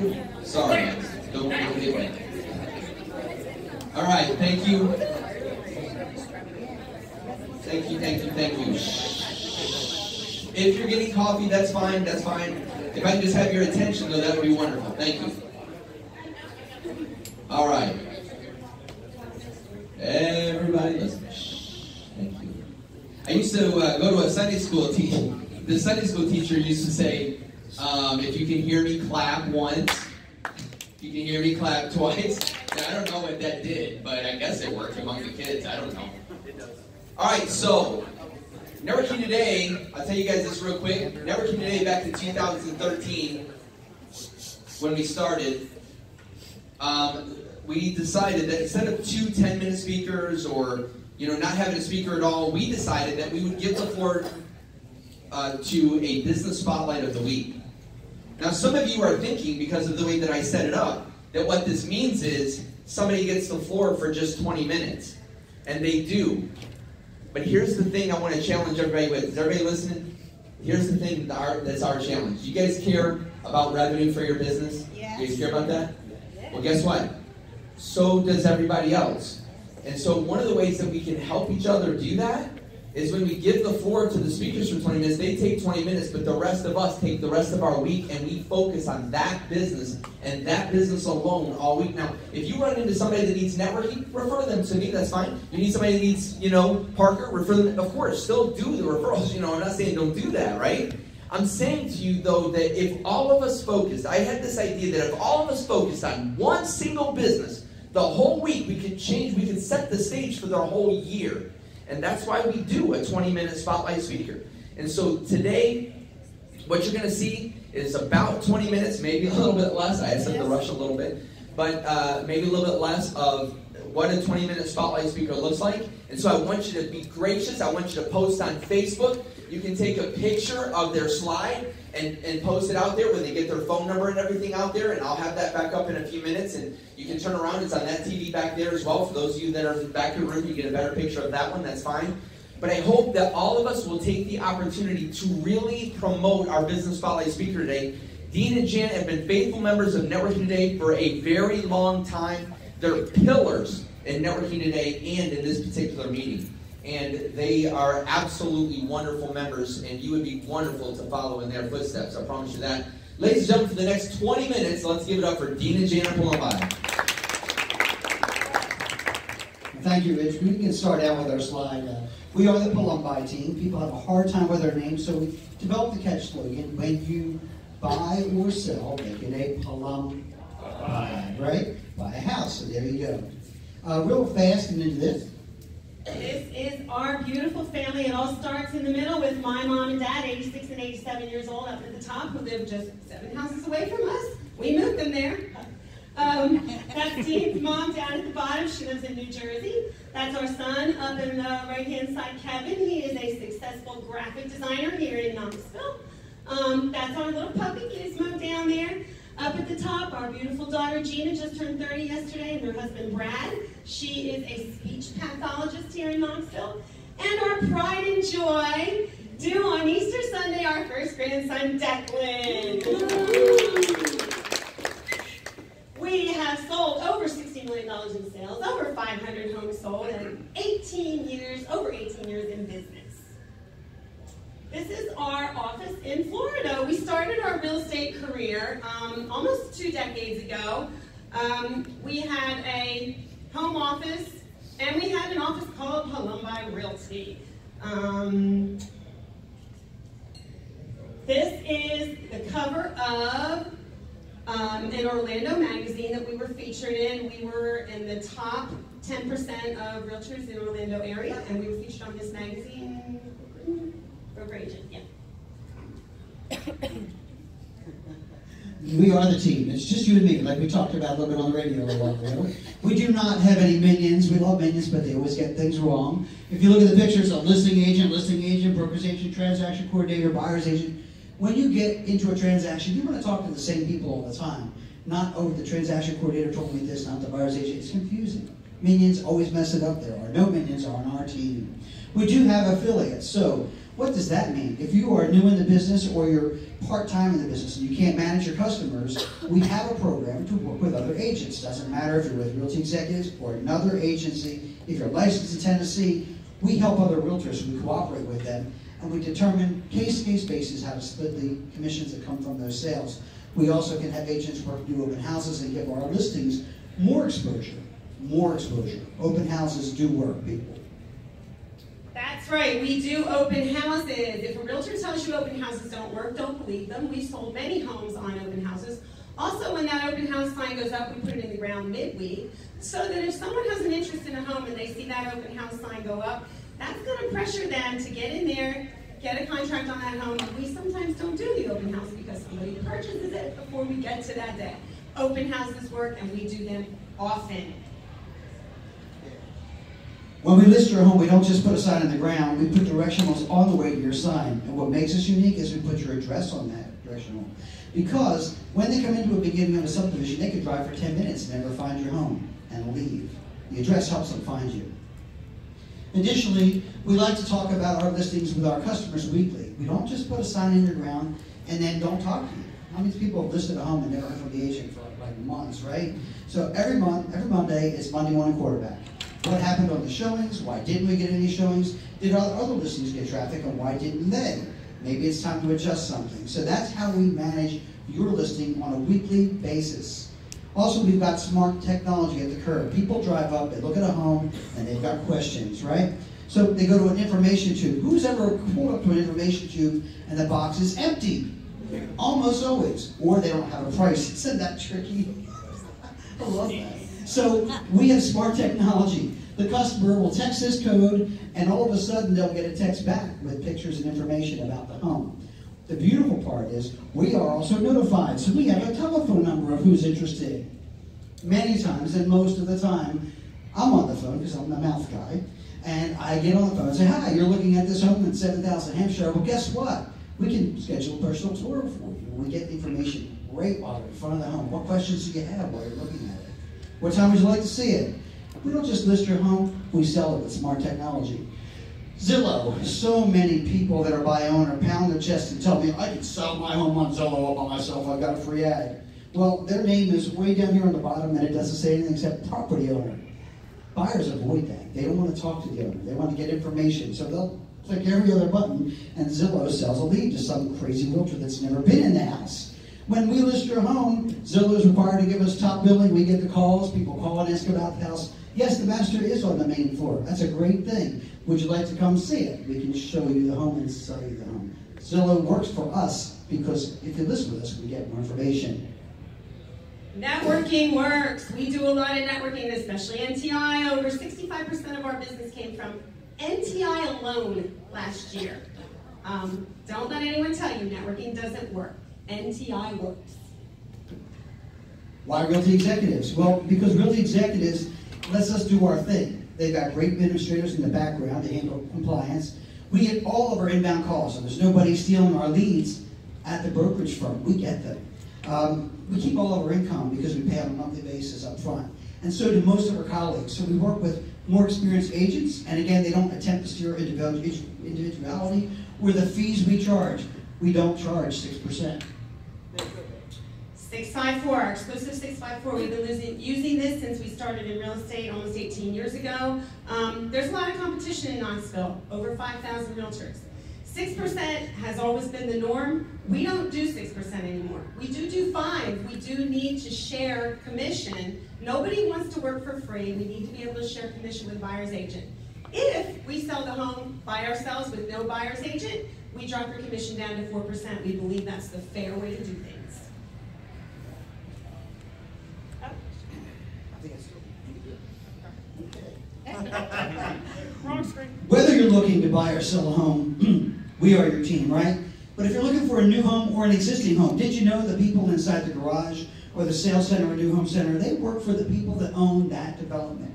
Sorry, don't, hit me. All right, thank you. Thank you, thank you, thank you. If you're getting coffee, that's fine, that's fine. If I can just have your attention, though, that would be wonderful. Thank you. All right. Everybody listen. Thank you. I used to uh, go to a Sunday school teacher. The Sunday school teacher used to say, um, if you can hear me, clap once. You can hear me, clap twice. Now, I don't know what that did, but I guess it worked among the kids. I don't know. All right, so Never Networking Today, I'll tell you guys this real quick. Never Networking Today back in 2013, when we started, um, we decided that instead of two 10-minute speakers or you know not having a speaker at all, we decided that we would give the floor uh, to a business spotlight of the week. Now, some of you are thinking, because of the way that I set it up, that what this means is somebody gets the floor for just 20 minutes. And they do. But here's the thing I want to challenge everybody with. Is everybody listening? Here's the thing that's our challenge. You guys care about revenue for your business? Yes. You guys care about that? Well, guess what? So does everybody else. And so one of the ways that we can help each other do that is when we give the floor to the speakers for 20 minutes, they take 20 minutes, but the rest of us take the rest of our week and we focus on that business and that business alone all week. Now, if you run into somebody that needs networking, refer them to me, that's fine. You need somebody that needs, you know, Parker, refer them, of course, still do the referrals. You know, I'm not saying don't do that, right? I'm saying to you, though, that if all of us focused, I had this idea that if all of us focused on one single business, the whole week we could change, we could set the stage for the whole year. And that's why we do a 20 minute spotlight speaker. And so today, what you're going to see is about 20 minutes, maybe a little bit less. I had the rush a little bit, but uh, maybe a little bit less of what a 20 minute spotlight speaker looks like. And so I want you to be gracious. I want you to post on Facebook. You can take a picture of their slide and, and post it out there when they get their phone number and everything out there. And I'll have that back up in a few minutes. And you can turn around. It's on that TV back there as well. For those of you that are in the back of the room, you get a better picture of that one. That's fine. But I hope that all of us will take the opportunity to really promote our Business Spotlight speaker today. Dean and Jan have been faithful members of Networking Today for a very long time. They're pillars in Networking Today and in this particular meeting and they are absolutely wonderful members, and you would be wonderful to follow in their footsteps. I promise you that. Ladies and gentlemen, for the next 20 minutes, let's give it up for Dean and Jana Palombi. Thank you, Rich. We can start out with our slide. Uh, we are the Palombi team. People have a hard time with our name, so we developed the catch slogan, when you buy or sell, make it a Palum right? Buy a house, so there you go. Uh, real fast and into this. This is our beautiful family. It all starts in the middle with my mom and dad, 86 and 87 years old, up at the top, who live just seven houses away from us. We moved them there. Um, that's Dean's mom down at the bottom. She lives in New Jersey. That's our son up in the right-hand side, Kevin. He is a successful graphic designer here in Knoxville. Um, that's our little puppy, Gizmo, down there. Up at the top, our beautiful daughter Gina just turned 30 yesterday, and her husband Brad. She is a speech pathologist here in Knoxville. And our pride and joy, due on Easter Sunday, our first grandson, Declan. We have sold over $60 million in sales, over 500 homes sold, and 18 years, over 18 years in business. This is our office in Florida. We started our real estate career um, almost two decades ago. Um, we had a home office, and we had an office called Palombi Realty. Um, this is the cover of um, an Orlando magazine that we were featured in. We were in the top 10% of realtors in Orlando area, and we were featured on this magazine broker agent, yeah. We are the team. It's just you and me, like we talked about a little bit on the radio a while ago. We do not have any minions. We love minions, but they always get things wrong. If you look at the pictures of listing agent, listing agent, broker's agent, transaction coordinator, buyer's agent, when you get into a transaction, you want to talk to the same people all the time. Not, oh, the transaction coordinator told me this, not the buyer's agent. It's confusing. Minions always mess it up. There are no minions on our team. We do have affiliates. So What does that mean? If you are new in the business or you're part-time in the business and you can't manage your customers, we have a program to work with other agents. Doesn't matter if you're with Realty Executives or another agency. If you're licensed in Tennessee, we help other realtors. We cooperate with them and we determine case-to-case basis how to split the commissions that come from those sales. We also can have agents work do open houses and give our listings more exposure. More exposure. Open houses do work, people. That's right, we do open houses. If a realtor tells you open houses don't work, don't believe them. We've sold many homes on open houses. Also, when that open house sign goes up, we put it in the ground midweek, so that if someone has an interest in a home and they see that open house sign go up, that's going to pressure them to get in there, get a contract on that home. We sometimes don't do the open house because somebody purchases it before we get to that day. Open houses work, and we do them often. When we list your home, we don't just put a sign in the ground, we put directionals on the way to your sign. And what makes us unique is we put your address on that directional. Because when they come into a beginning of a subdivision, they could drive for 10 minutes and never find your home and leave. The address helps them find you. Additionally, we like to talk about our listings with our customers weekly. We don't just put a sign in the ground and then don't talk to you. How many people have listed a home and never heard from the agent for like months, right? So every month, every Monday is Monday morning quarterback. What happened on the showings? Why didn't we get any showings? Did our other listings get traffic and why didn't they? Maybe it's time to adjust something. So that's how we manage your listing on a weekly basis. Also, we've got smart technology at the curb. People drive up, they look at a home, and they've got questions, right? So they go to an information tube. Who's ever pulled up to an information tube and the box is empty? Almost always. Or they don't have a price. Isn't that tricky? I love that. So we have smart technology. The customer will text this code, and all of a sudden they'll get a text back with pictures and information about the home. The beautiful part is we are also notified, so we have a telephone number of who's interested. Many times, and most of the time, I'm on the phone because I'm the mouth guy, and I get on the phone and say, "Hi, you're looking at this home in 7,000 Hampshire. Well, guess what? We can schedule a personal tour for you. We get information right while you're in front of the home. What questions do you have while you're looking at it? What time would you like to see it? We don't just list your home; we sell it with smart technology. Zillow. So many people that are buy owner pound their chest and tell me, I can sell my home on Zillow all by myself. I've got a free ad. Well, their name is way down here on the bottom and it doesn't say anything except property owner. Buyers avoid that. They don't want to talk to the owner. They want to get information. So they'll click every other button and Zillow sells a lead to some crazy realtor that's never been in the house. When we list your home, Zillow is required to give us top billing. We get the calls. People call and ask about the house. Yes, the master is on the main floor. That's a great thing. Would you like to come see it? We can show you the home and sell you the home. Zillow works for us because if you list with us, we get more information. Networking works. We do a lot of networking, especially NTI. Over 65% of our business came from NTI alone last year. Um, don't let anyone tell you networking doesn't work. NTI works. Why Realty Executives? Well, because Realty Executives lets us do our thing. They've got great administrators in the background to handle compliance. We get all of our inbound calls, and there's nobody stealing our leads at the brokerage firm. We get them. Um, we keep all of our income because we pay on a monthly basis up front. And so do most of our colleagues. So we work with more experienced agents, and again, they don't attempt to steer individuality. Where the fees we charge, we don't charge 6%. 654, our exclusive 654. We've been losing, using this since we started in real estate almost 18 years ago. Um, there's a lot of competition in Knoxville, over 5,000 realtors. 6% has always been the norm. We don't do 6% anymore. We do do 5. We do need to share commission. Nobody wants to work for free. We need to be able to share commission with buyer's agent. If we sell the home by ourselves with no buyer's agent, we drop your commission down to 4%. We believe that's the fair way to do things. Oh. Whether you're looking to buy or sell a home, we are your team, right? But if you're looking for a new home or an existing home, did you know the people inside the garage or the sales center or new home center, they work for the people that own that development.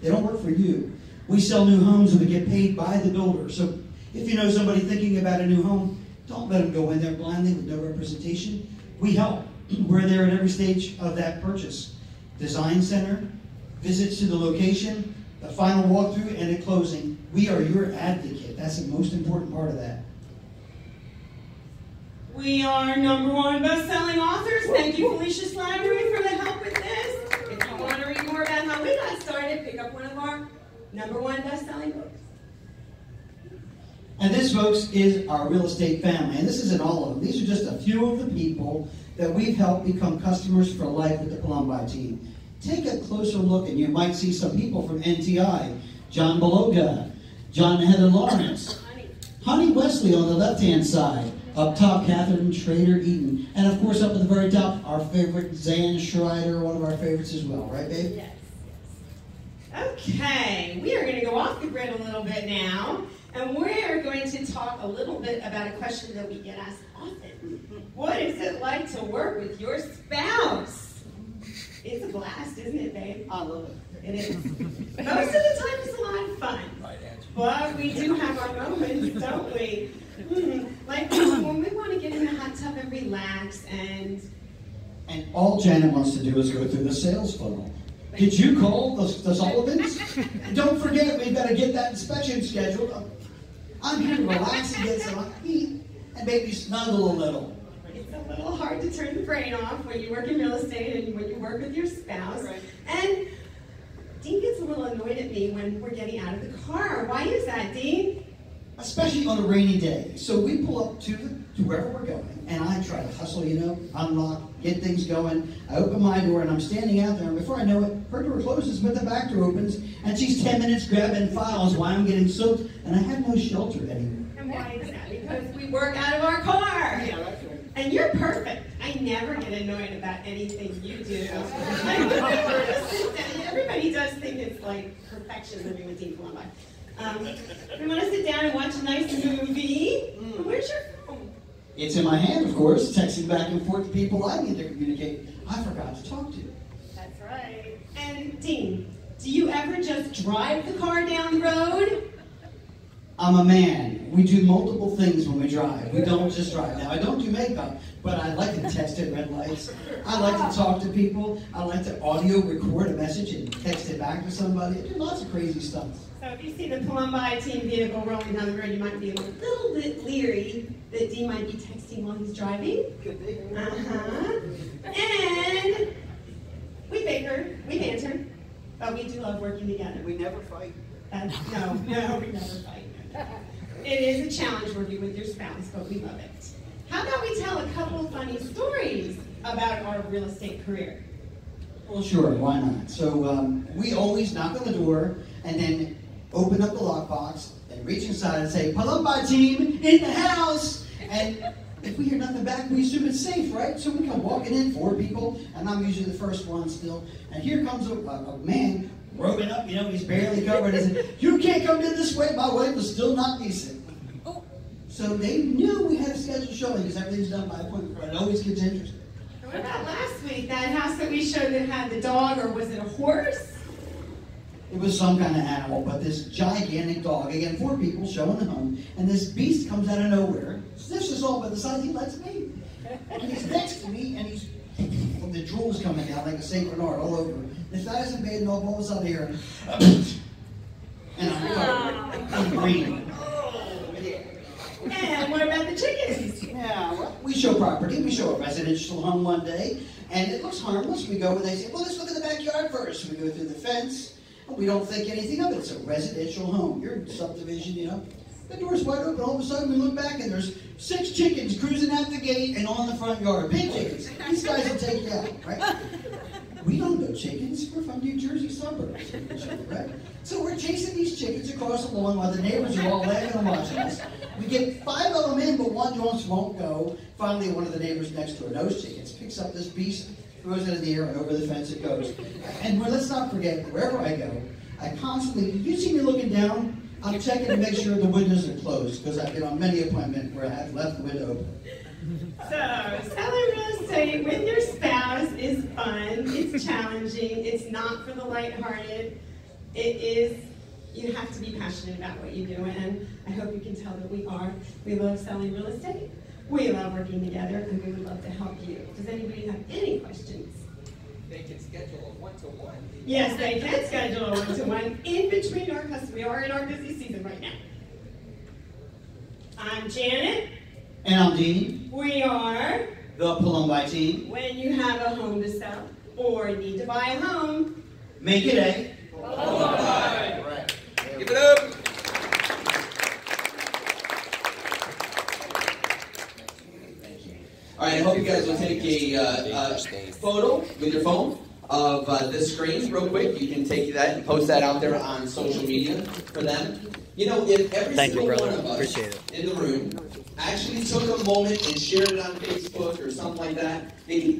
They don't work for you. We sell new homes and we get paid by the builder. So if you know somebody thinking about a new home, don't let them go in there blindly with no representation. We help. We're there at every stage of that purchase. Design center, visits to the location, the final walkthrough, and at closing. We are your advocate. That's the most important part of that. We are number one best-selling authors. Thank you, Felicia Slattery, for the help with this. If you want to read more about how we got started, pick up one of our number one best-selling books. And this, folks, is our real estate family. And this isn't all of them. These are just a few of the people that we've helped become customers for life with the Palombi team. Take a closer look, and you might see some people from NTI. John Beloga, John and Heather Lawrence, Honey. Honey Wesley on the left-hand side. Up top, Catherine Trader Eaton. And of course, up at the very top, our favorite, Zan Schreider, one of our favorites as well, right, babe? Yes. Okay, we are going to go off the grid a little bit now, and we're going to talk a little bit about a question that we get asked often. What is it like to work with your spouse? It's a blast, isn't it, babe? I love it. It is. Most of the time, it's a lot of fun. But we do have our moments, don't we? Hmm. Like when we want to get in the hot tub and relax and And all Janet wants to do is go through the sales funnel. Did you call the, the Sullivans? Don't forget, we've got to get that inspection scheduled. I'm here to relax and get some heat and maybe snuggle a little. It's a little hard to turn the brain off when you work in real estate and when you work with your spouse. And Dean gets a little annoyed at me when we're getting out of the car. Why is that, Dean? Especially on a rainy day. So we pull up to, the, to wherever we're going, and I try to hustle, you know, unlock, get things going. I open my door, and I'm standing out there, and before I know it, her door closes, but the back door opens, and she's 10 minutes grabbing files while I'm getting soaked, and I have no shelter anymore. And why is that? Because we work out of our car. that's right. And you're perfect. I never get annoyed about anything you do. Like, when we were to sit down- everybody does think it's like perfection living with Dean Palombi. Um, we want to sit down and watch a nice movie. Where's your phone? It's in my hand, of course, texting back and forth to people I need to communicate. I forgot to talk to. That's right. And Dean, do you ever just drive the car down the road? I'm a man. We do multiple things when we drive. We don't just drive. Now, I don't do makeup, but I like to text at red lights. I like to talk to people. I like to audio record a message and text it back to somebody. I do lots of crazy stuff. So if you see the Palombi team vehicle rolling down the road, you might be a little bit leery that Dean might be texting while he's driving. Could be. Uh-huh. And we bicker, we banter, but we do love working together. We never fight. No, no, we never fight. It is a challenge working with your spouse, but we love it. How about we tell a couple funny stories about our real estate career? Well, sure, why not? So um, we always knock on the door and then open up the lockbox and reach inside and say, Palombi team in the house! And if we hear nothing back, we assume it's safe, right? So we come walking in, four people, and I'm usually the first one still. And here comes a, a, a man robing up, you know, he's barely covered. He said, You can't come in this way, my wife was still not decent. Oh. So they knew we had a scheduled showing because everything's done by appointment. It always gets interesting. What about last week, that house that we showed that had the dog, or was it a horse? It was some kind of animal, but this gigantic dog. Again, four people showing the home, and this beast comes out of nowhere, sniffs us all by the size he lets me. And he's next to me, and he's well, the drool's coming out like a Saint Bernard all over. If that isn't bad enough, all of a sudden here, and. I'm green. And what about the chickens? Yeah, well, we show property. We show a residential home one day, and it looks harmless. We go and they say, well, let's look at the backyard first. We go through the fence, and we don't think anything of it. It's a residential home. You're in subdivision, you know. The door's wide open. All of a sudden, we look back, and there's six chickens cruising out the gate and on the front yard. Big chickens. These guys will take you out, right? We don't know chickens. We're from New Jersey suburbs, right? So we're chasing these chickens across the lawn while the neighbors are all laughing and watching us. We get five of them in, but one just won't go. Finally, one of the neighbors next door knows chickens, picks up this beast, throws it in the air, and over the fence it goes. And well, let's not forget, wherever I go, I constantly, you see me looking down, I'm checking to make sure the windows are closed, because I've been on many appointments where I have left the window open. So, selling real estate with your spouse is fun. It's challenging. It's not for the lighthearted. It is, you have to be passionate about what you do, and I hope you can tell that we are. We love selling real estate. We love working together, and we would love to help you. Does anybody have any questions? They can schedule a one-to-one. Yes, they can schedule a one-to-one in between our customers. We are in our busy season right now. I'm Janet. And I'm Dean, We are the Palombi team. when you have a home to sell or need to buy a home. Make it a. Give it up. All right, I hope you guys will take a, uh, a photo with your phone of uh, this screen real quick. You can take that and post that out there on social media for them. You know, if every Thank you, single brother. one of us Appreciate it. in the room actually took a moment and shared it on Facebook or something like that, can